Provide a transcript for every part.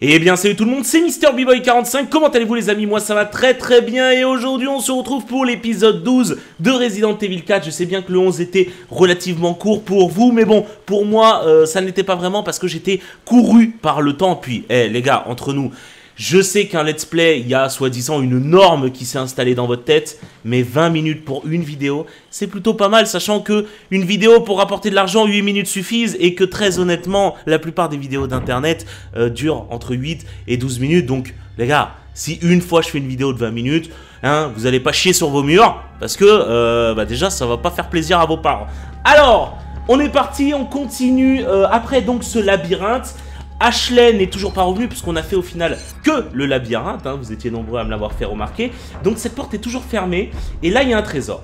Eh bien salut tout le monde, c'est Mister boy 45 comment allez-vous les amis? Moi ça va très très bien et aujourd'hui on se retrouve pour l'épisode 12 de Resident Evil 4. Je sais bien que le 11 était relativement court pour vous, mais bon, pour moi euh, ça ne l'était pas vraiment parce que j'étais couru par le temps. Puis, eh les gars, entre nous, je sais qu'un let's play, il y a soi-disant une norme qui s'est installée dans votre tête, mais 20 minutes pour une vidéo, c'est plutôt pas mal, sachant que une vidéo pour rapporter de l'argent, 8 minutes suffisent, et que très honnêtement, la plupart des vidéos d'internet euh, durent entre 8 et 12 minutes, donc les gars, si une fois je fais une vidéo de 20 minutes, hein, vous allez pas chier sur vos murs, parce que euh, bah déjà ça va pas faire plaisir à vos parents. Alors, on est parti, on continue, euh, après donc ce labyrinthe, Ashley n'est toujours pas revenu puisqu'on a fait au final que le labyrinthe, hein, vous étiez nombreux à me l'avoir fait remarquer. Donc cette porte est toujours fermée et là il y a un trésor.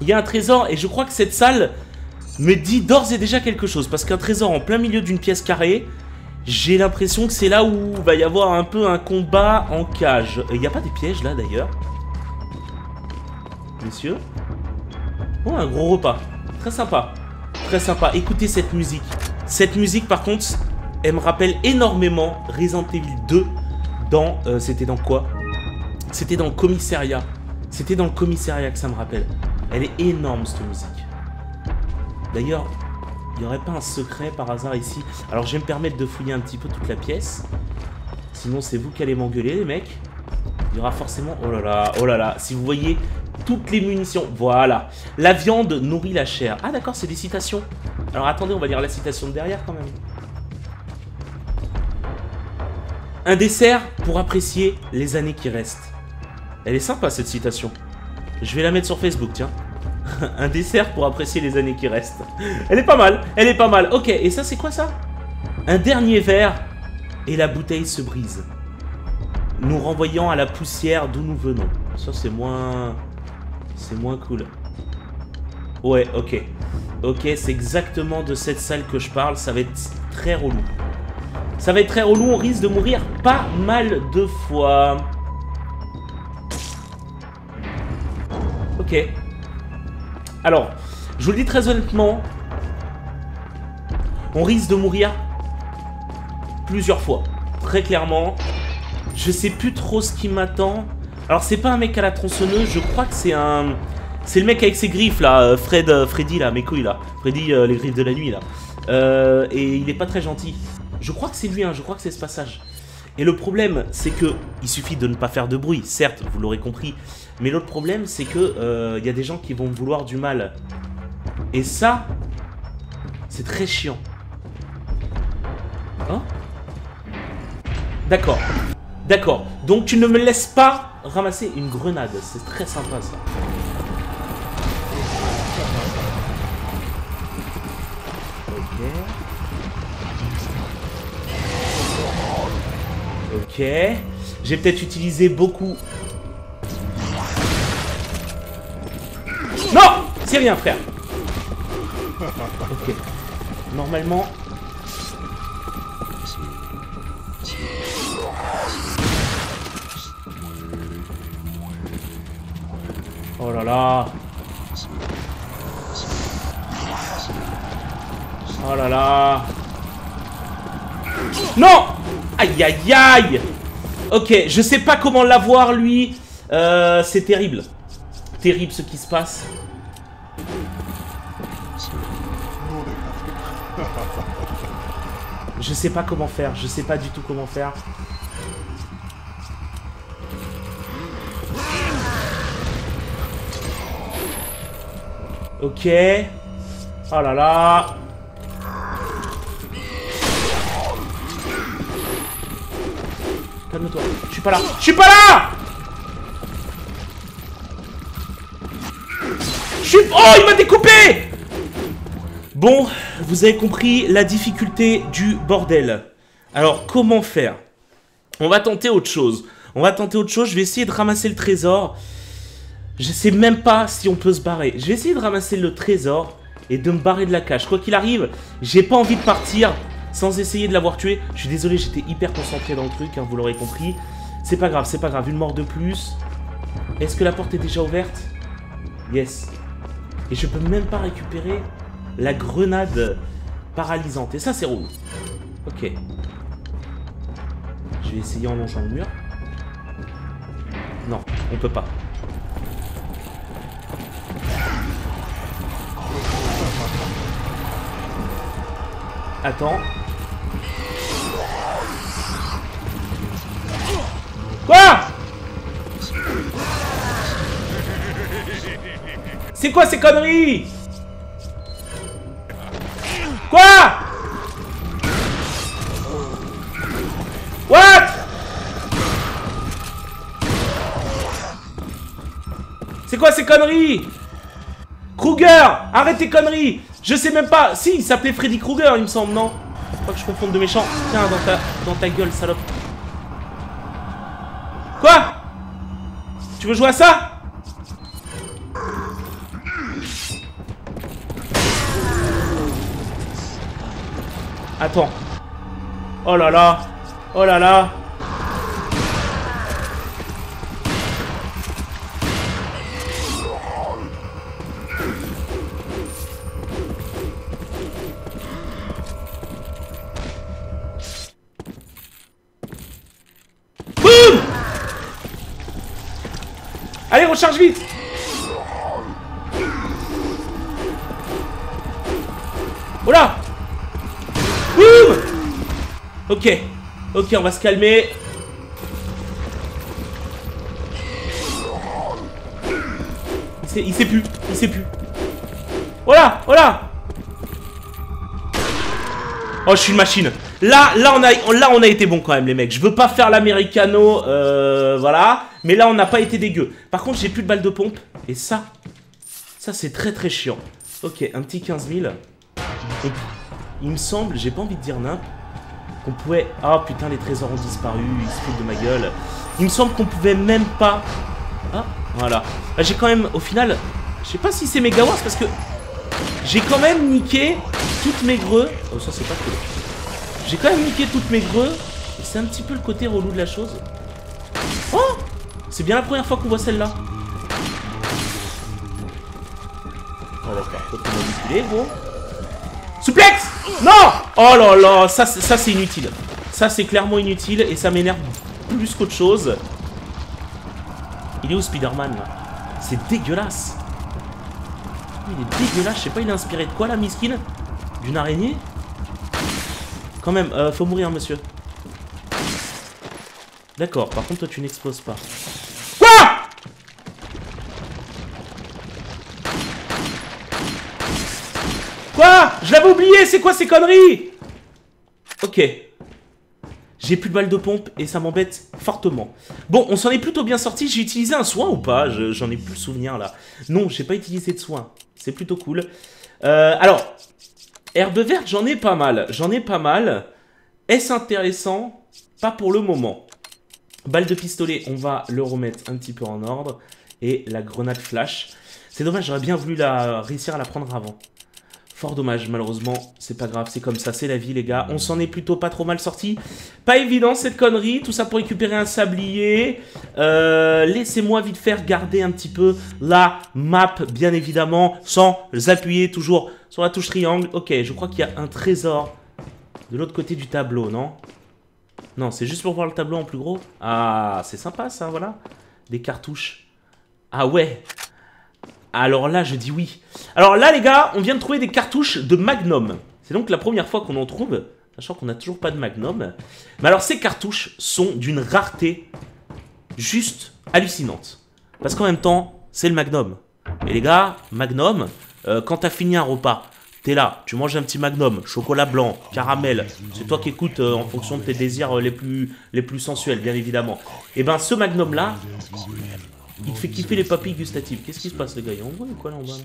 Il y a un trésor et je crois que cette salle me dit d'ores et déjà quelque chose parce qu'un trésor en plein milieu d'une pièce carrée, j'ai l'impression que c'est là où va y avoir un peu un combat en cage. Il n'y a pas des pièges là d'ailleurs Messieurs Oh un gros repas, très sympa, très sympa. Écoutez cette musique. Cette musique par contre, elle me rappelle énormément Resident Evil 2 dans... Euh, c'était dans quoi? C'était dans le commissariat. C'était dans le commissariat que ça me rappelle. Elle est énorme cette musique. D'ailleurs, il n'y aurait pas un secret par hasard ici? Alors je vais me permettre de fouiller un petit peu toute la pièce. Sinon c'est vous qui allez m'engueuler les mecs. Il y aura forcément... Oh là là, oh là là. Si vous voyez toutes les munitions. Voilà. La viande nourrit la chair. Ah d'accord, c'est des citations. Alors attendez, on va lire la citation de derrière quand même. Un dessert pour apprécier les années qui restent. Elle est sympa cette citation. Je vais la mettre sur Facebook, tiens. un dessert pour apprécier les années qui restent. Elle est pas mal, elle est pas mal. Ok, et ça c'est quoi ça? Un dernier verre et la bouteille se brise. Nous renvoyant à la poussière d'où nous venons. Ça c'est moins... C'est moins cool. Ouais, ok. Ok, c'est exactement de cette salle que je parle. Ça va être très relou. Ça va être très relou, on risque de mourir pas mal de fois. Ok. Alors, je vous le dis très honnêtement, on risque de mourir plusieurs fois. Très clairement. Je sais plus trop ce qui m'attend. Alors, c'est pas un mec à la tronçonneuse, je crois que c'est un... C'est le mec avec ses griffes là, euh, Fred, euh, Freddy là, mes couilles là. Freddy, euh, les griffes de la nuit là. et il est pas très gentil. Je crois que c'est lui, hein, je crois que c'est ce passage. Et le problème, c'est que il suffit de ne pas faire de bruit, certes, vous l'aurez compris. Mais l'autre problème, c'est que euh, il y a des gens qui vont vouloir du mal. Et ça, c'est très chiant. Hein? D'accord. D'accord. Donc tu ne me laisses pas ramasser une grenade. C'est très sympa ça. Ok. J'ai peut-être utilisé beaucoup... Non C'est rien, frère. Ok. Normalement... Oh là là Oh là là Non Aïe aïe aïe Ok, je sais pas comment l'avoir lui. Euh, c'est terrible. Terrible ce qui se passe. Je sais pas comment faire, je sais pas du tout comment faire. Ok. Oh là là. Suis pas là. Je suis pas là. Oh, il m'a découpé Bon, vous avez compris la difficulté du bordel. Alors, comment faire? On va tenter autre chose. On va tenter autre chose. Je vais essayer de ramasser le trésor. Je sais même pas si on peut se barrer. Je vais essayer de ramasser le trésor et de me barrer de la cage. Quoi qu'il arrive, j'ai pas envie de partir sans essayer de l'avoir tué. Je suis désolé, j'étais hyper concentré dans le truc, hein, vous l'aurez compris. C'est pas grave, c'est pas grave, une mort de plus. Est-ce que la porte est déjà ouverte? Yes. Et je peux même pas récupérer la grenade paralysante. Et ça, c'est rouge. Ok. Je vais essayer en longeant le mur. Non, on peut pas. Attends. Quoi C'est quoi ces conneries Quoi What C'est quoi ces conneries Kruger Arrête tes conneries Je sais même pas Si, il s'appelait Freddy Krueger, il me semble, non Faut pas que je confonde de méchants. Tiens, dans ta, dans ta gueule, salope. Quoi Tu veux jouer à ça Attends. Oh là là. Oh là là. Recharge vite Oh là Boum Ok. Ok, on va se calmer. Il sait, il sait plus. Il sait plus. Voilà, voilà Oh, je suis une machine. Là, là, on a, là, on a été bon quand même, les mecs. Je veux pas faire l'américano, euh, voilà. Mais là, on n'a pas été dégueu. Par contre, j'ai plus de balles de pompe. Et ça, ça, c'est très, très chiant. Ok, un petit 15 000. Donc, il me semble, j'ai pas envie de dire nimp, qu'on pouvait... Ah putain, les trésors ont disparu, ils se foutent de ma gueule. Il me semble qu'on pouvait même pas... Ah, voilà. Bah, j'ai quand même, au final, je sais pas si c'est Megawars parce que j'ai quand même niqué toutes mes greux. Oh, ça c'est pas cool. J'ai quand même niqué toutes mes greux. C'est un petit peu le côté relou de la chose. Oh C'est bien la première fois qu'on voit celle-là. Oh d'accord, faut manipuler, gros? Suplex Non Oh là là, ça, ça c'est inutile. Ça c'est clairement inutile et ça m'énerve plus qu'autre chose. Il est où Spider-Man là? C'est dégueulasse. Il est dégueulasse, je sais pas, il est inspiré de quoi la miskine D'une araignée? Quand même, euh, faut mourir monsieur. D'accord, par contre toi tu n'exploses pas. Quoi Quoi Je l'avais oublié, c'est quoi ces conneries? Ok. J'ai plus de balles de pompe et ça m'embête fortement. Bon, on s'en est plutôt bien sorti. J'ai utilisé un soin ou pas? J'en ai plus le souvenir là. Non, j'ai pas utilisé de soin. C'est plutôt cool. Euh, alors, herbe verte, j'en ai pas mal. J'en ai pas mal. Est-ce intéressant? Pas pour le moment. Balle de pistolet, on va le remettre un petit peu en ordre. Et la grenade flash. C'est dommage, j'aurais bien voulu réussir à la prendre avant. Fort dommage, malheureusement, c'est pas grave, c'est comme ça, c'est la vie les gars. On s'en est plutôt pas trop mal sorti. Pas évident cette connerie, tout ça pour récupérer un sablier. Euh, Laissez-moi vite faire garder un petit peu la map, bien évidemment, sans appuyer toujours sur la touche triangle. Ok, je crois qu'il y a un trésor de l'autre côté du tableau, non? Non, c'est juste pour voir le tableau en plus gros. Ah, c'est sympa ça, voilà. Des cartouches. Ah ouais alors là, je dis oui. Alors là, les gars, on vient de trouver des cartouches de Magnum. C'est donc la première fois qu'on en trouve, sachant qu'on n'a toujours pas de Magnum. Mais alors, ces cartouches sont d'une rareté juste hallucinante. Parce qu'en même temps, c'est le Magnum. Et les gars, Magnum, euh, quand t'as fini un repas, t'es là, tu manges un petit Magnum, chocolat blanc, caramel, c'est toi qui écoutes euh, en fonction de tes désirs euh, les, plus, sensuels, bien évidemment. Et ben ce Magnum là, il te fait kiffer les papilles gustatives. Qu'est-ce qui se passe, les gars? On voit quoi là en bas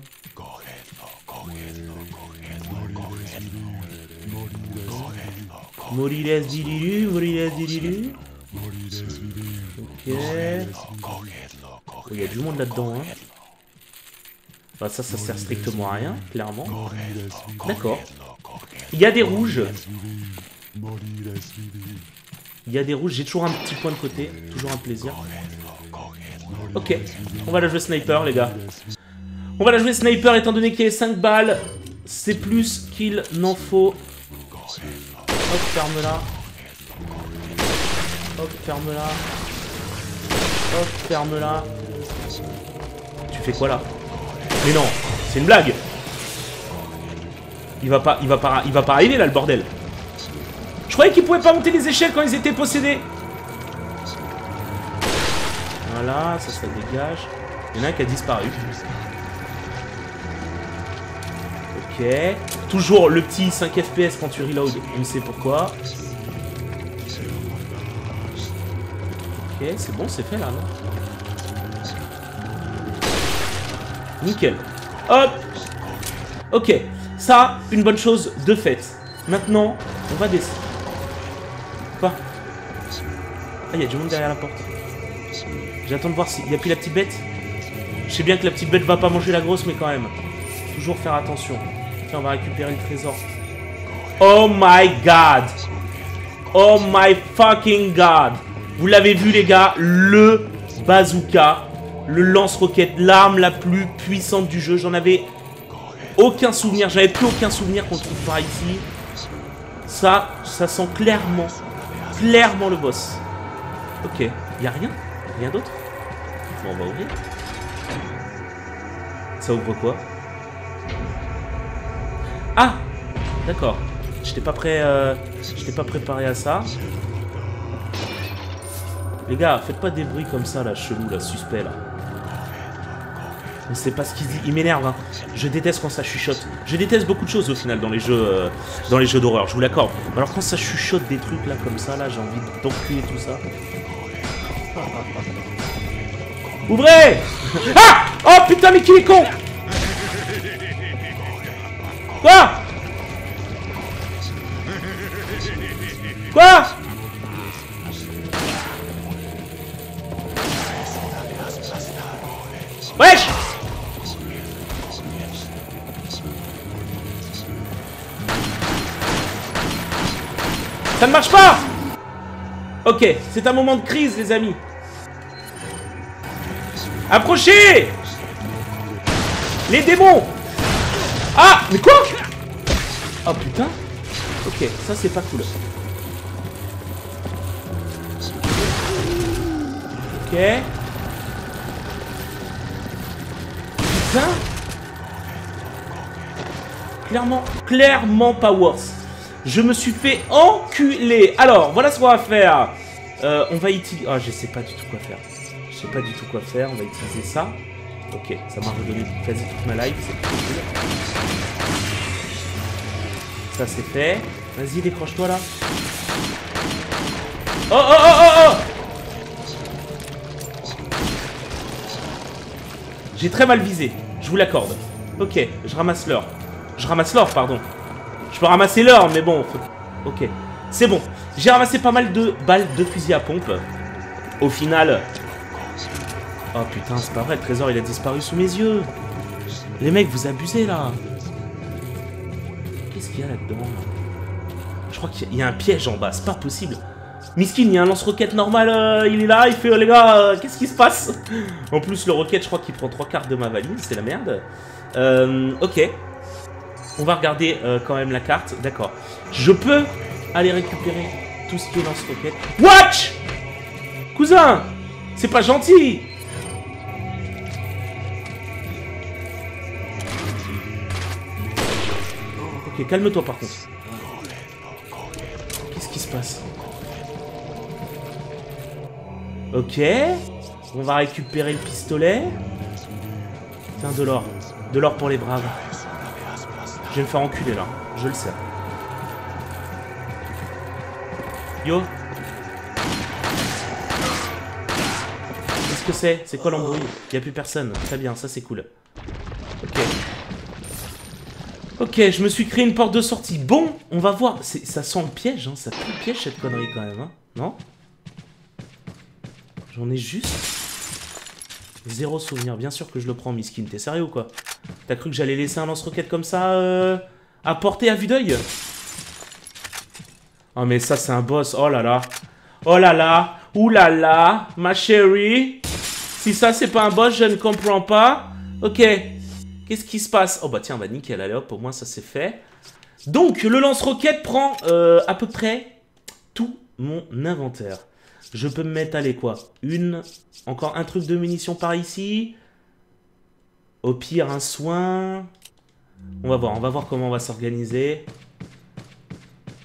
Moriles dililu, Moriles dililu. Ok. Il y a du monde là-dedans, hein. Bah, ça, ça sert strictement à rien, clairement. D'accord. Il y a des rouges. Il y a des rouges. J'ai toujours un petit point de côté. Toujours un plaisir. Ok, on va la jouer sniper, les gars. On va la jouer sniper étant donné qu'il y a 5 balles. C'est plus qu'il n'en faut. Hop, ferme là. Hop, ferme-la. Hop, ferme-la. Tu fais quoi là? Mais non, c'est une blague Il va pas, il va pas, il va pas arriver là le bordel. Je croyais qu'ils pouvaient pas monter les échelles quand ils étaient possédés. Voilà, ça, ça dégage. Il y en a un qui a disparu. Ok. Toujours le petit 5 FPS quand tu reload, on sait pourquoi. Ok, c'est bon, c'est fait là, non Nickel. Hop Ok, ça, une bonne chose de fait. Maintenant, on va descendre. Quoi Ah, il y a du monde derrière la porte. J'attends de voir s'il n'y a plus la petite bête. Je sais bien que la petite bête va pas manger la grosse, mais quand même. Toujours faire attention. Tiens, on va récupérer le trésor. Oh my god Oh my fucking god Vous l'avez vu les gars, le bazooka, le lance-roquette, l'arme la plus puissante du jeu. J'en avais aucun souvenir, j'avais plus aucun souvenir qu'on trouve par ici. Ça, ça sent clairement, clairement le boss. Ok, y a rien? Rien d'autre Bon, on va ouvrir. Ça ouvre quoi Ah D'accord. J'étais pas prêt... Euh... J'étais pas préparé à ça. Les gars, faites pas des bruits comme ça, là, chelou, là, suspect, là. On sait pas ce qu'il dit. Il m'énerve, hein. Je déteste quand ça chuchote. Je déteste beaucoup de choses, au final, dans les jeux euh, dans les jeux d'horreur, je vous l'accorde. Alors quand ça chuchote des trucs, là, comme ça, là, j'ai envie d'enculer tout ça. Ouvrez Ah Oh putain, mais qui est con Quoi Quoi Wesh Ça ne marche pas Ok, c'est un moment de crise, les amis. Approchez Les démons Ah Mais quoi? Oh putain Ok, ça c'est pas cool. Ok. Putain Clairement, clairement pas worse. Je me suis fait enculer. Alors, voilà ce qu'on va faire. Euh, on va utiliser... Ah, je sais pas du tout quoi faire. Je sais pas du tout quoi faire, on va utiliser ça. Ok, ça m'a redonné quasi toute ma life, c'est cool. Ça c'est fait. Vas-y, décroche-toi là. Oh oh oh oh oh J'ai très mal visé, je vous l'accorde. Ok, je ramasse l'or. Je ramasse l'or, pardon. Je peux ramasser l'or, mais bon. Ok, c'est bon. J'ai ramassé pas mal de balles de fusil à pompe. Au final, Oh putain, c'est pas vrai, le trésor il a disparu sous mes yeux. Les mecs, vous abusez là. Qu'est-ce qu'il y a là-dedans Je crois qu'il y a un piège en bas, c'est pas possible. Miskin, il y a un lance-roquette normal, euh, il est là, il fait, oh, les gars, euh, qu'est-ce qui se passe? En plus, le roquette, je crois qu'il prend trois quarts de ma valise, c'est la merde. Euh, ok. On va regarder quand même la carte, d'accord. Je peux aller récupérer tout ce qui est lance-roquette. Watch Cousin C'est pas gentil Ok, calme-toi par contre. Qu'est-ce qui se passe Ok. On va récupérer le pistolet. Tiens, de l'or. De l'or pour les braves. Je vais me faire enculer là. Je le sais. Yo. Qu'est-ce que c'est? C'est quoi l'embrouille? Il a plus personne. Très bien, ça c'est cool. Ok. Ok, je me suis créé une porte de sortie. Bon, on va voir. Ça sent le piège, hein. Ça pue le piège, cette connerie, quand même, hein. Non? J'en ai juste... Zéro souvenir. Bien sûr que je le prends, Miskin. T'es sérieux ou quoi? T'as cru que j'allais laisser un lance-roquette comme ça euh, à porter à vue d'œil? Oh, mais ça, c'est un boss. Oh là là. Oh là là. Ouh là là. Ma chérie. Si ça, c'est pas un boss, je ne comprends pas. Ok. Qu'est-ce qui se passe? Oh bah tiens, bah nickel, allez hop, au moins ça c'est fait. Donc, le lance-roquette prend euh, à peu près tout mon inventaire. Je peux me mettre, allez, quoi? Une... Encore un truc de munitions par ici. Au pire, un soin. On va voir, on va voir comment on va s'organiser.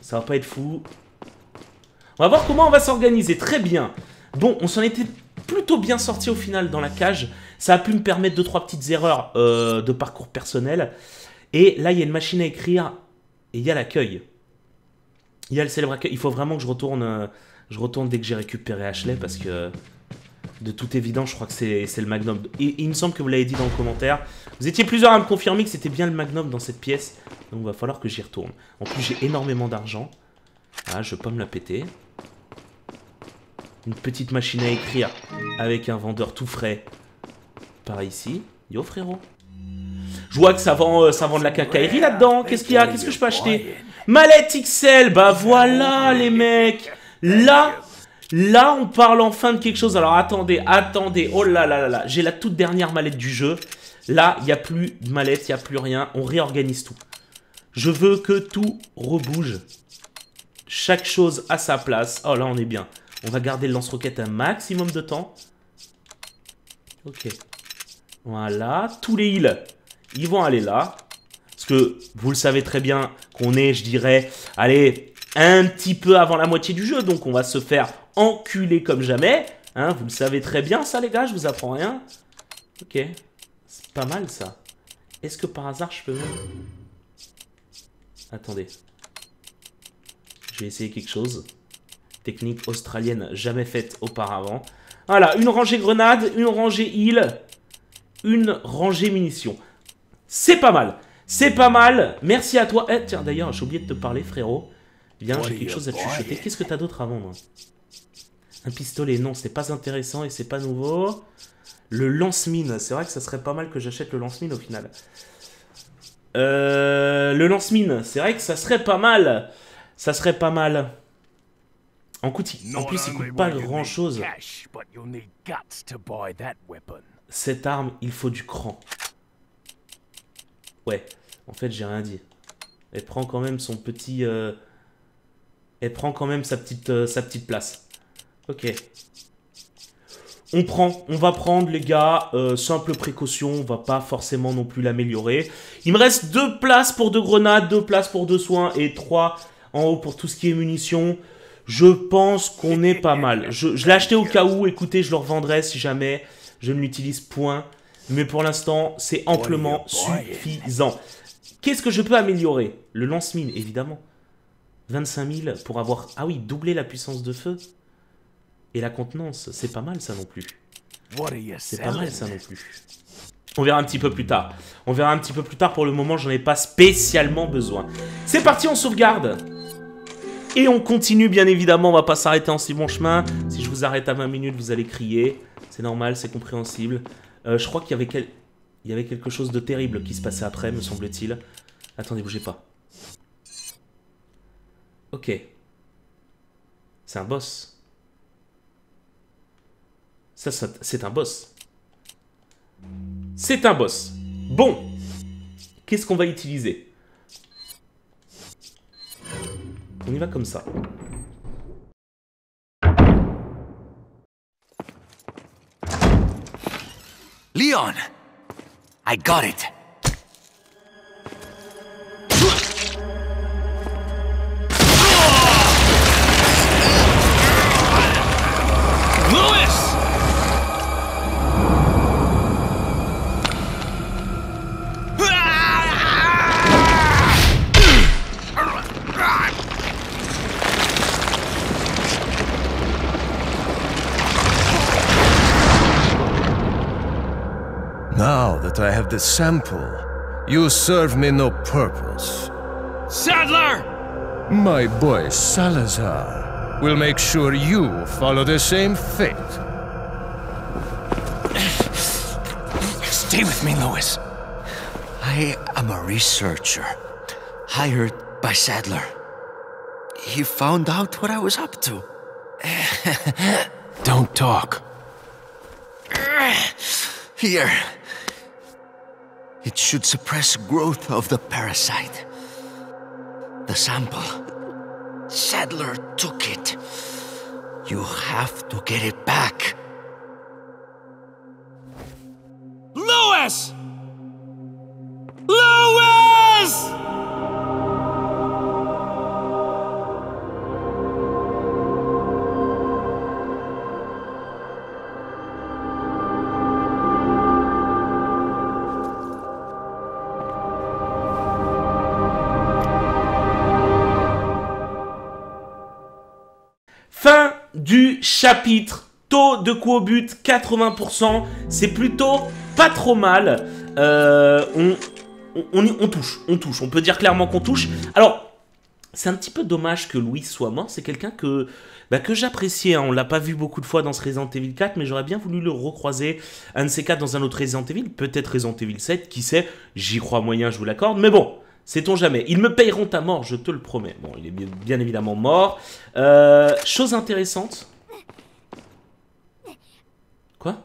Ça va pas être fou. On va voir comment on va s'organiser. Très bien. Bon, on s'en était plutôt bien sorti au final dans la cage. Ça a pu me permettre deux, trois petites erreurs euh, de parcours personnel. Et là, il y a une machine à écrire et il y a l'accueil. Il y a le célèbre accueil. Il faut vraiment que je retourne, euh, je retourne dès que j'ai récupéré Ashley parce que de toute évidence, je crois que c'est le Magnum. Il me semble que vous l'avez dit dans le commentaire. Vous étiez plusieurs à me confirmer que c'était bien le Magnum dans cette pièce. Donc il va falloir que j'y retourne. En plus, j'ai énormément d'argent. Ah, je vais pas me la péter. Une petite machine à écrire avec un vendeur tout frais. Par ici. Yo frérot. Je vois que ça vend, euh, ça vend de la cacaillerie là-dedans. Qu'est-ce qu'il y a? Qu'est-ce que je peux acheter? Mallette XL Bah voilà les mecs Là, là on parle enfin de quelque chose. Alors attendez, attendez. Oh là là là là. J'ai la toute dernière mallette du jeu. Là, il n'y a plus de mallette, il n'y a plus rien. On réorganise tout. Je veux que tout rebouge. Chaque chose à sa place. Oh là, on est bien. On va garder le lance-roquette un maximum de temps. Ok. Voilà. Tous les heals, ils vont aller là. Parce que vous le savez très bien qu'on est, je dirais, allez, un petit peu avant la moitié du jeu. Donc on va se faire enculer comme jamais. Hein, vous le savez très bien ça les gars, je vous apprends rien. Ok. C'est pas mal ça. Est-ce que par hasard je peux... Attendez. Je vais essayer quelque chose. Technique australienne jamais faite auparavant. Voilà, une rangée grenade, une rangée heal, une rangée munitions. C'est pas mal. C'est pas mal. Merci à toi. Eh, tiens, d'ailleurs, j'ai oublié de te parler, frérot. Viens, j'ai quelque chose à te chuchoter. Qu'est-ce que t'as d'autre à vendre Un pistolet, non, c'est pas intéressant et c'est pas nouveau. Le lance-mine, c'est vrai que ça serait pas mal que j'achète le lance-mine au final. Euh, le lance-mine, c'est vrai que ça serait pas mal. Ça serait pas mal. En, coûte, en plus, il coûte pas grand chose. Cette arme, il faut du cran. Ouais, en fait, j'ai rien dit. Elle prend quand même son petit... Euh, elle prend quand même sa petite, euh, sa petite place. Ok. On prend, on va prendre les gars, euh, simple précaution, on va pas forcément non plus l'améliorer. Il me reste deux places pour deux grenades, deux places pour deux soins et trois en haut pour tout ce qui est munitions. Je pense qu'on est pas mal. Je, l'ai acheté au cas où, écoutez, je le revendrai si jamais je ne l'utilise point. Mais pour l'instant, c'est amplement suffisant. Qu'est-ce que je peux améliorer? Le lance-mine, évidemment. 25 000 pour avoir... Ah oui, doubler la puissance de feu. Et la contenance, c'est pas mal ça non plus. C'est pas mal ça non plus. On verra un petit peu plus tard. On verra un petit peu plus tard. Pour le moment, j'en ai pas spécialement besoin. C'est parti, on sauvegarde. Et on continue, bien évidemment, on va pas s'arrêter en si bon chemin. Si je vous arrête à 20 minutes, vous allez crier. C'est normal, c'est compréhensible. Euh, je crois qu'il y, avait quelque chose de terrible qui se passait après, me semble-t-il. Attendez, bougez pas. Ok. C'est un boss. Ça c'est un boss. C'est un boss. Bon. Qu'est-ce qu'on va utiliser? On y va comme ça. Leon! I got it! The sample, you serve me no purpose. Sadler! My boy Salazar will make sure you follow the same fate. Stay with me, Louis. I am a researcher, hired by Sadler. He found out what I was up to. Don't talk. Here, it should suppress growth of the parasite. The sample. Sadler took it. You have to get it back. Louis! Chapitre. Taux de coup au but 80%. C'est plutôt pas trop mal. Euh, on, touche, on touche. On peut dire clairement qu'on touche. Alors, c'est un petit peu dommage que Louis soit mort. C'est quelqu'un que, bah, que j'appréciais. hein. On l'a pas vu beaucoup de fois dans ce Resident Evil 4, mais j'aurais bien voulu le recroiser. Un de ces quatre dans un autre Resident Evil. Peut-être Resident Evil 7, qui sait. J'y crois moyen, je vous l'accorde. Mais bon, sait-on jamais. Ils me payeront ta mort, je te le promets. Bon, il est bien, bien évidemment mort. Euh, chose intéressante. Quoi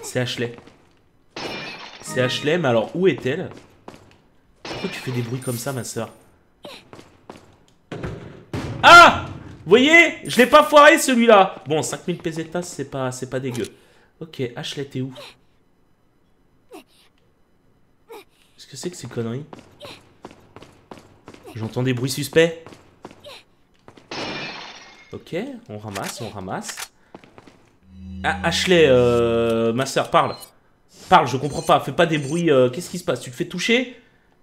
C'est Ashley. C'est Ashley, mais alors où est-elle Pourquoi tu fais des bruits comme ça, ma soeur Ah voyez Je l'ai pas foiré celui-là Bon, 5000 pesetas, c'est pas, c'est pas dégueu. Ok, Ashley, t'es où Qu'est-ce que c'est que ces conneries J'entends des bruits suspects. Ok, on ramasse, on ramasse. Ah, Ashley, euh, ma soeur, parle. Parle, je comprends pas. Fais pas des bruits. euh, Qu'est-ce qui se passe? Tu te fais toucher?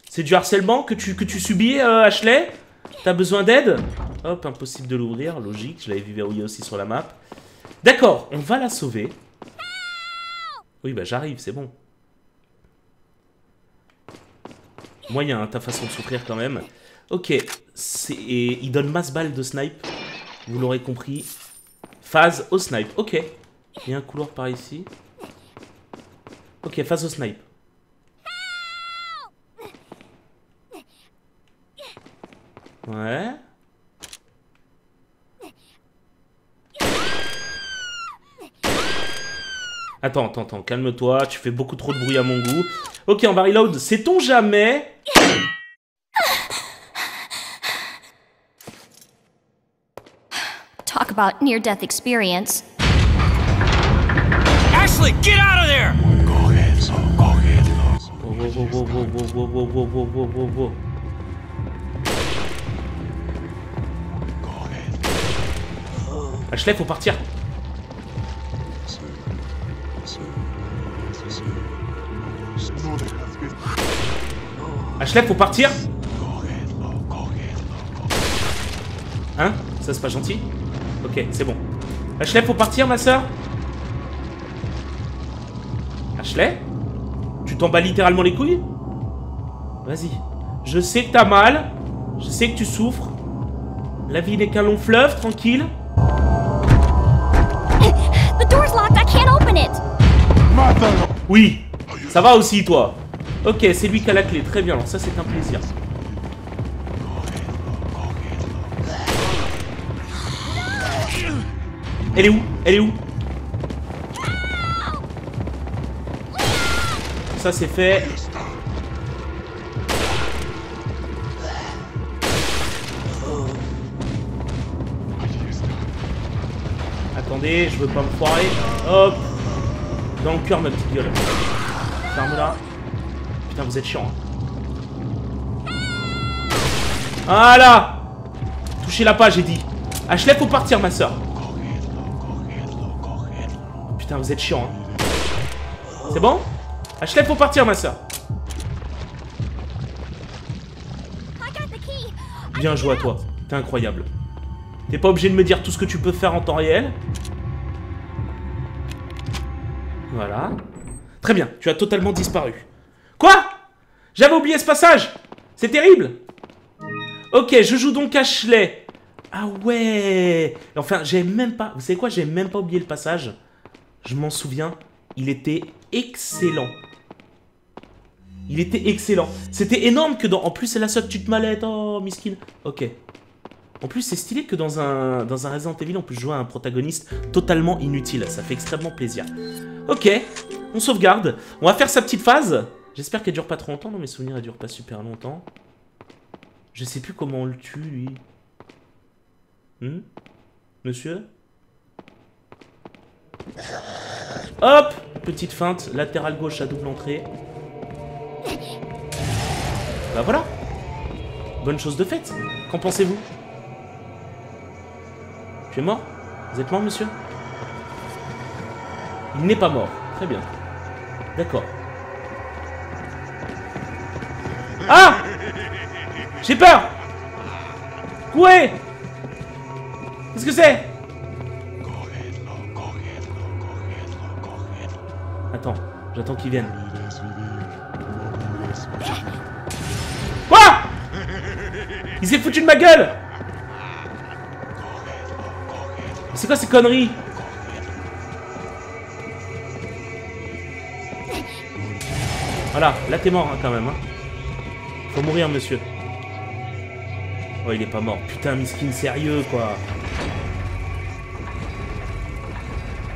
C'est du harcèlement que tu, que tu subis, euh, Ashley? T'as besoin d'aide? Hop, impossible de l'ouvrir, logique. Je l'avais vu verrouillé aussi sur la map. D'accord, on va la sauver. Oui, bah j'arrive, c'est bon. Moyen, hein, ta façon de souffrir quand même. Ok, c'est... et il donne masse balle de snipe. Vous l'aurez compris. Phase au snipe, ok. Il y a un couloir par ici. Ok, phase au snipe. Ouais. Attends, attends, attends, calme-toi, tu fais beaucoup trop de bruit à mon goût. Ok, on va reload. Sait-on jamais Talk about near death experience. Ashley, get out of there! Wow, wow. Ashley, faut partir. Ashley, faut partir. Hein? Ça, c'est pas gentil Ok, c'est bon. Ashley, faut partir, ma soeur Ashley Tu t'en bats littéralement les couilles? Vas-y. Je sais que t'as mal. Je sais que tu souffres. La vie n'est qu'un long fleuve, tranquille. The door's locked, I can't open it! Oui. Ça va aussi, toi. Ok, c'est lui qui a la clé. Très bien, alors ça, c'est un plaisir. Elle est où? Elle est où? Ça, c'est fait. Attendez, je veux pas me foirer. Hop Dans le cœur, ma petite gueule. Ferme-la. Putain, vous êtes chiant. hein. Voilà Touchez la page, j'ai dit. Ashley, faut partir, ma soeur. Putain, vous êtes chiant. hein. C'est bon? Ashley, faut partir, ma soeur. Bien joué à toi. T'es incroyable. T'es pas obligé de me dire tout ce que tu peux faire en temps réel. Voilà. Très bien, tu as totalement disparu. Quoi? J'avais oublié ce passage C'est terrible Ok, je joue donc Ashley. Ah ouais Enfin, j'ai même pas... Vous savez quoi? J'ai même pas oublié le passage. Je m'en souviens. Il était excellent. Il était excellent. C'était énorme que dans... En plus, c'est la seule petite mallette. Oh, miskin. Ok. En plus, c'est stylé que dans un, dans un Resident Evil, on puisse jouer à un protagoniste totalement inutile. Ça fait extrêmement plaisir. Ok, on sauvegarde. On va faire sa petite phase. J'espère qu'elle dure pas trop longtemps. Non, mes souvenirs, elle dure pas super longtemps. Je sais plus comment on le tue, lui. Hmm? Monsieur? Hop Petite feinte, latérale gauche à double entrée. Bah voilà Bonne chose de faite. Qu'en pensez-vous? Tu es mort? Vous êtes mort, monsieur? Il n'est pas mort. Très bien. D'accord. Ah J'ai peur Coué Qu'est-ce que c'est? J'attends qu'il vienne. Quoi Il s'est foutu de ma gueule C'est quoi ces conneries Voilà, là t'es mort hein, quand même. Hein. Faut mourir, monsieur. Oh, il est pas mort. Putain, miskin sérieux, quoi.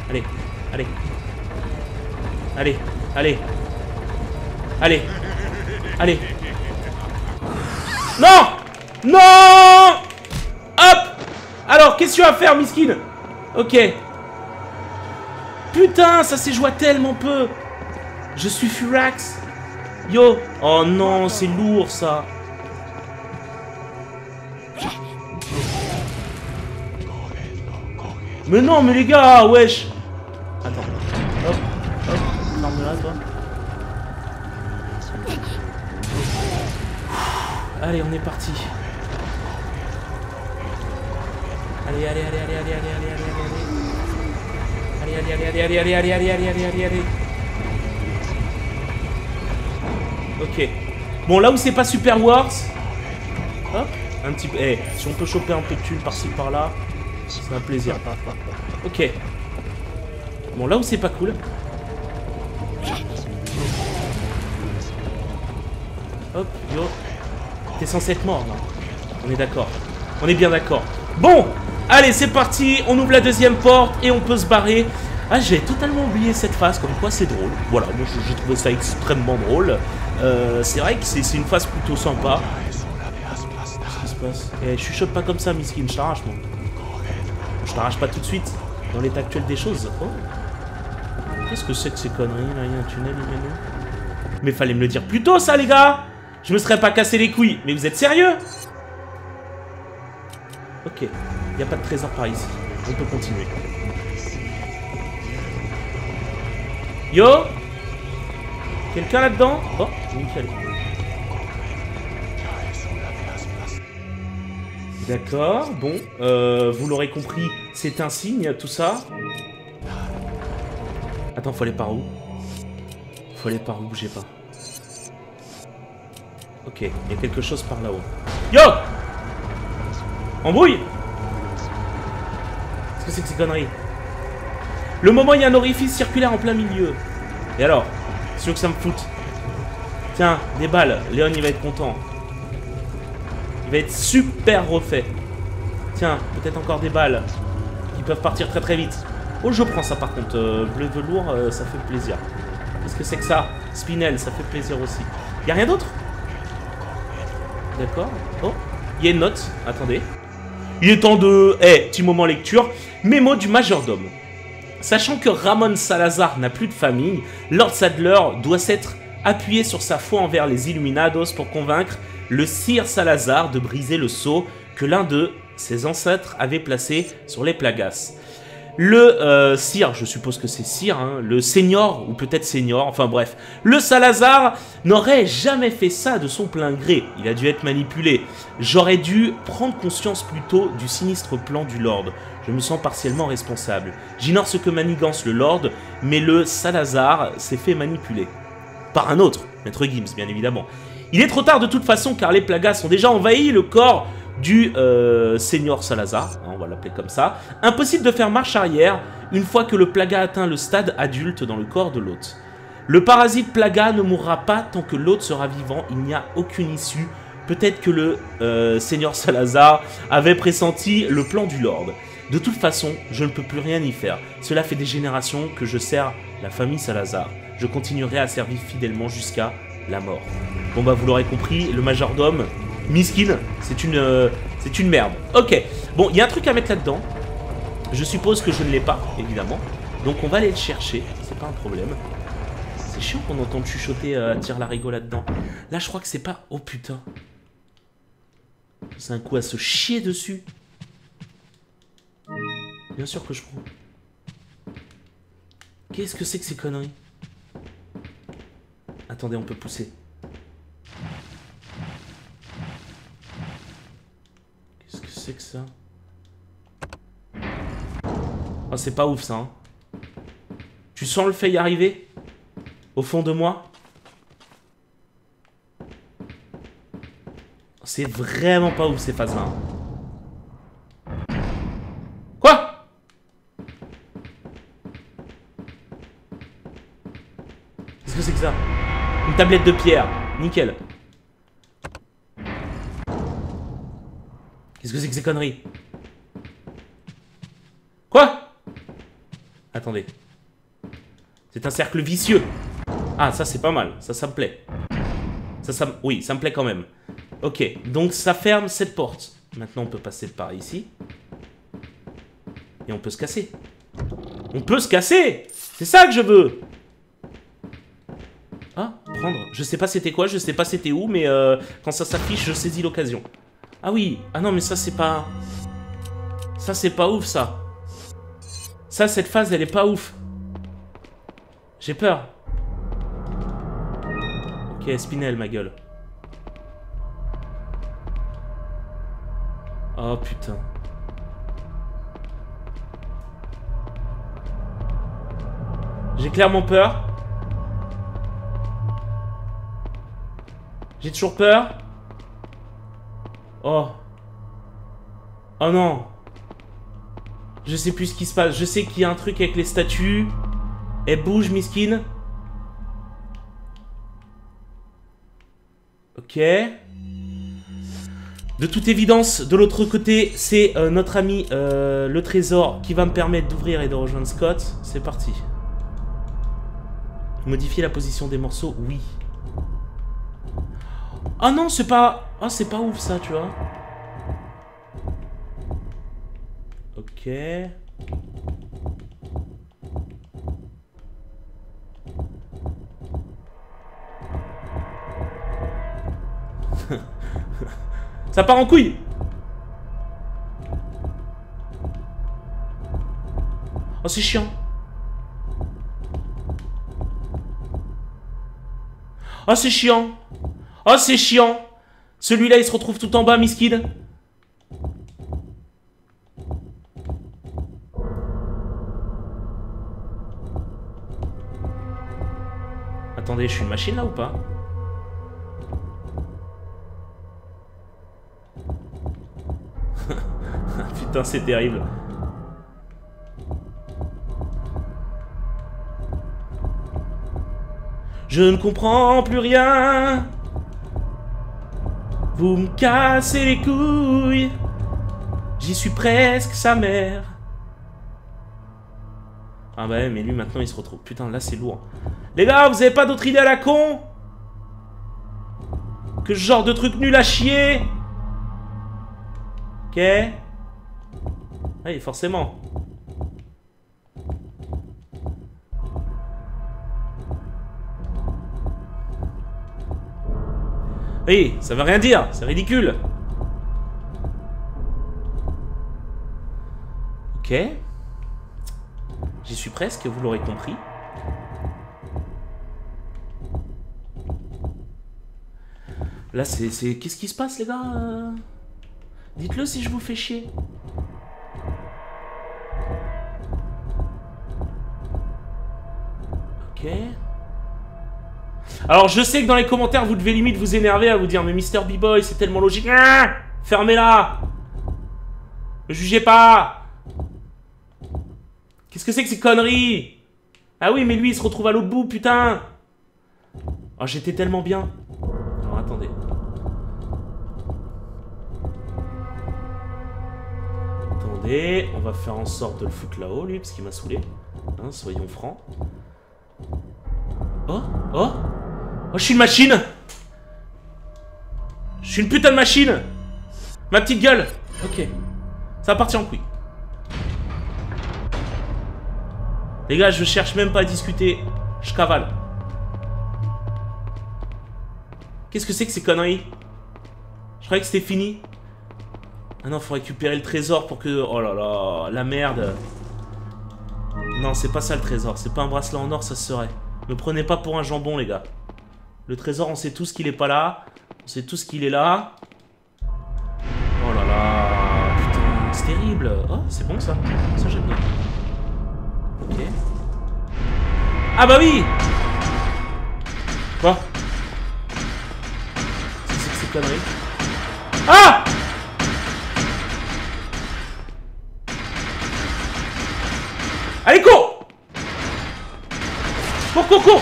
Allez, allez. Allez, allez. Allez. Allez. Non Non Hop Alors, qu'est-ce que tu vas faire, miskin? Ok. Putain, ça s'est joué tellement peu. Je suis Furax. Yo Oh non, c'est lourd ça Mais non, mais les gars, wesh Allez, on est parti. Allez, allez, allez, allez, allez, allez, allez, allez, allez. Allez, allez, allez, allez, allez, allez, allez, allez, allez, allez, allez. Ok. Bon, là où c'est pas Super Wars. Hop. Un petit peu. Eh, si on peut choper un peu de thunes par-ci par-là, c'est un plaisir. Ok. Bon, là où c'est pas cool. Hop, yo. T'es censé être mort, là. On est d'accord. On est bien d'accord. Bon Allez, c'est parti. On ouvre la deuxième porte et on peut se barrer. Ah, j'ai totalement oublié cette phase, comme quoi c'est drôle. Voilà, moi trouvé ça extrêmement drôle. Euh, c'est vrai que c'est une phase plutôt sympa. Qu'est-ce qui se passe Eh, je chuchote pas comme ça, miskin, je t'arrache, moi. Je t'arrache pas tout de suite, dans l'état actuel des choses. Oh. Qu'est-ce que c'est que ces conneries, là? Il y a un tunnel, il y a Mais fallait me le dire plus tôt, ça, les gars Je me serais pas cassé les couilles. Mais vous êtes sérieux? Ok, il n'y a pas de trésor par ici. On peut continuer. Yo Quelqu'un là-dedans? Oh, nickel. D'accord, bon, euh, vous l'aurez compris, c'est un signe, tout ça. Attends, faut aller par où? Faut aller par où, bougez pas. Ok, il y a quelque chose par là-haut. Yo Embrouille Qu'est-ce que c'est que ces conneries Le moment, il y a un orifice circulaire en plein milieu. Et alors C'est sûr que ça me fout. Tiens, des balles. Léon, il va être content. Il va être super refait. Tiens, peut-être encore des balles. Qui peuvent partir très très vite. Oh, je prends ça par contre. Euh, bleu velours, euh, ça fait plaisir. Qu'est-ce que c'est que ça? Spinel, ça fait plaisir aussi. Y a rien d'autre? D'accord. Oh, il y a une note. Attendez. Il est temps de... Eh, petit moment lecture. Mémo du majordome. Sachant que Ramon Salazar n'a plus de famille, Lord Sadler doit s'être appuyé sur sa foi envers les Illuminados pour convaincre le sire Salazar de briser le sceau que l'un de ses ancêtres avait placé sur les Plagas. Le euh, sire, je suppose que c'est sire, hein, le seigneur, ou peut-être seigneur, enfin bref, le Salazar n'aurait jamais fait ça de son plein gré, il a dû être manipulé. J'aurais dû prendre conscience plutôt du sinistre plan du Lord. Je me sens partiellement responsable. J'ignore ce que manigance le Lord, mais le Salazar s'est fait manipuler. Par un autre, Maître Gims, bien évidemment. Il est trop tard de toute façon, car les Plagas ont déjà envahi le corps du euh, Seigneur Salazar, hein, on va l'appeler comme ça. Impossible de faire marche arrière une fois que le Plaga atteint le stade adulte dans le corps de l'hôte. Le parasite Plaga ne mourra pas tant que l'hôte sera vivant, il n'y a aucune issue. Peut-être que le euh, Seigneur Salazar avait pressenti le plan du Lord. De toute façon, je ne peux plus rien y faire. Cela fait des générations que je sers la famille Salazar. Je continuerai à servir fidèlement jusqu'à la mort. Bon bah vous l'aurez compris, le majordome, Miskin, c'est une, euh, c'est une merde. Ok, bon, il y a un truc à mettre là-dedans. Je suppose que je ne l'ai pas, évidemment. Donc on va aller le chercher, c'est pas un problème. C'est chiant qu'on entende chuchoter euh, tire la rigole là-dedans. Là, je crois que c'est pas... Oh putain. C'est un coup à se chier dessus. Bien sûr que je prends. Qu'est-ce que c'est que ces conneries? Attendez, on peut pousser. C'est que ça Oh, c'est pas ouf ça. Hein. Tu sens le fait y arriver? Au fond de moi? C'est vraiment pas ouf ces phases-là. hein. Quoi? Qu'est-ce que c'est que ça? Une tablette de pierre. Nickel. Qu'est-ce que c'est que ces conneries? Quoi? Attendez. C'est un cercle vicieux. Ah, ça c'est pas mal. Ça, ça me plaît. Ça, ça, oui, ça me plaît quand même. Ok, donc ça ferme cette porte. Maintenant, on peut passer par ici. Et on peut se casser. On peut se casser C'est ça que je veux Ah, prendre. Je sais pas c'était quoi, je sais pas c'était où, mais euh, quand ça s'affiche, je saisis l'occasion. Ah oui, ah non, mais ça c'est pas... Ça c'est pas ouf, ça. Ça, cette phase, elle est pas ouf. J'ai peur. Ok, Spinel, ma gueule. Oh putain. J'ai clairement peur. J'ai toujours peur. Oh. Oh non. Je sais plus ce qui se passe. Je sais qu'il y a un truc avec les statues. Elle bouge, Miskin. Ok. De toute évidence, de l'autre côté, c'est euh, notre ami euh, le trésor qui va me permettre d'ouvrir et de rejoindre Scott. C'est parti. Modifier la position des morceaux, oui. Ah non, c'est pas... Ah, c'est pas ouf ça, tu vois. Ok. Ça part en couille Oh, c'est chiant. Oh, c'est chiant. Oh, c'est chiant. Celui-là, il se retrouve tout en bas, miskin. Attendez, je suis une machine là ou pas? Putain, c'est terrible. Je ne comprends plus rien. Vous me cassez les couilles. J'y suis presque sa mère. Ah bah ouais, mais lui maintenant il se retrouve. Putain, là c'est lourd. Les gars, vous avez pas d'autre idée à la con? Que ce genre de truc nul à chier? Ok Oui, forcément. Oui, ça veut rien dire, c'est ridicule. Ok. J'y suis presque, vous l'aurez compris. Là, c'est... Qu'est-ce qui se passe, les gars euh? Dites-le si je vous fais chier. Ok. Alors, je sais que dans les commentaires, vous devez limite vous énerver à vous dire Mais Mister B-Boy, c'est tellement logique. Ah Fermez-la Ne jugez pas Qu'est-ce que c'est que ces conneries? Ah oui, mais lui, il se retrouve à l'autre bout, putain Oh, j'étais tellement bien. Alors, attendez. Attendez, on va faire en sorte de le foutre là-haut, lui, parce qu'il m'a saoulé. Hein, soyons francs. Oh Oh Oh, je suis une machine Je suis une putain de machine Ma petite gueule Ok. Ça va partir en couille. Les gars, je cherche même pas à discuter. Je cavale. Qu'est-ce que c'est que ces conneries? Je croyais que c'était fini. Ah non, faut récupérer le trésor pour que... Oh là là, la merde. Non, c'est pas ça le trésor. C'est pas un bracelet en or, ça se serait. Ne prenez pas pour un jambon, les gars. Le trésor, on sait tous qu'il est pas là. On sait tous qu'il est là. Oh là là. Putain, c'est terrible. Oh, c'est bon ça. Ça, j'aime bien. Ok. Ah bah oui Quoi? C'est que ces conneries Ah Allez, cours Cours, cours, cours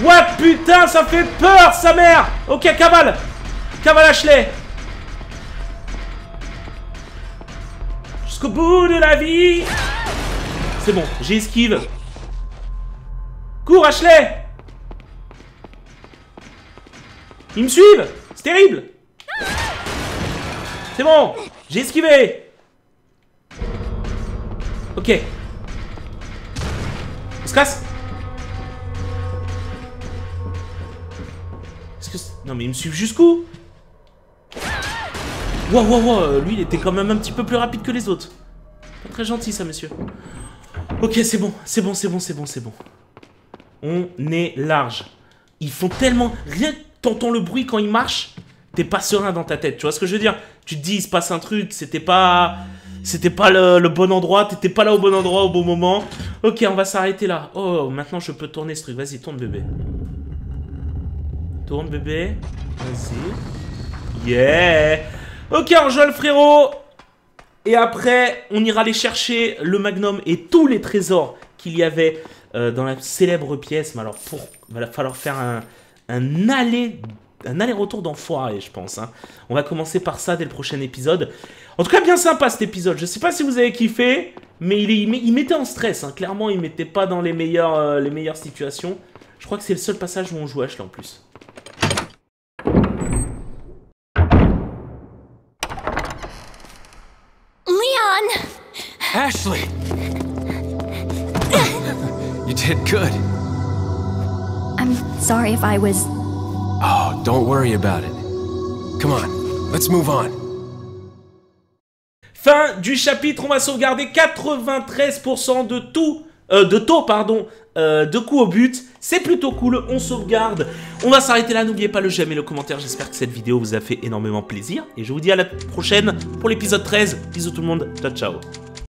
Ouais, putain, ça fait peur, sa mère. Ok, cavale Cavale Ashley. Jusqu'au bout de la vie. C'est bon, j'ai esquive. Cours, Ashley. Ils me suivent. C'est terrible. C'est bon J'ai esquivé. Ok. On se casse mais ils me suivent jusqu'où Wow, wow, wow, lui il était quand même un petit peu plus rapide que les autres. Pas très gentil ça, monsieur. Ok, c'est bon, c'est bon, c'est bon, c'est bon, c'est bon. On est large. Ils font tellement... Rien que t'entends le bruit quand ils marchent, t'es pas serein dans ta tête. Tu vois ce que je veux dire? Tu te dis, il se passe un truc, c'était pas... C'était pas le, le bon endroit, t'étais pas là au bon endroit au bon moment. Ok, on va s'arrêter là. Oh, maintenant je peux tourner ce truc. Vas-y, tourne bébé. Tourne bébé. Vas-y. Yeah Ok, on joue le frérot. Et après, on ira aller chercher le magnum et tous les trésors qu'il y avait euh, dans la célèbre pièce. Mais alors, pour, il va falloir faire un, un aller un aller-retour d'enfoiré, je pense. hein. On va commencer par ça dès le prochain épisode. En tout cas, bien sympa cet épisode. Je sais pas si vous avez kiffé, mais il, est- il met- il mettait en stress. hein. Clairement, il mettait pas dans les meilleures, euh, les meilleures situations. Je crois que c'est le seul passage où on joue Ashley en plus. Ashley! you did good. I'm sorry if I was. Oh, don't worry about it. Come on, let's move on. Fin du chapitre, on va sauvegarder 93% de tout, euh, de taux, pardon, euh, de coups au but. C'est plutôt cool, on sauvegarde. On va s'arrêter là, n'oubliez pas le j'aime et le commentaire. J'espère que cette vidéo vous a fait énormément plaisir. Et je vous dis à la prochaine pour l'épisode 13. Bisous tout le monde, ciao ciao.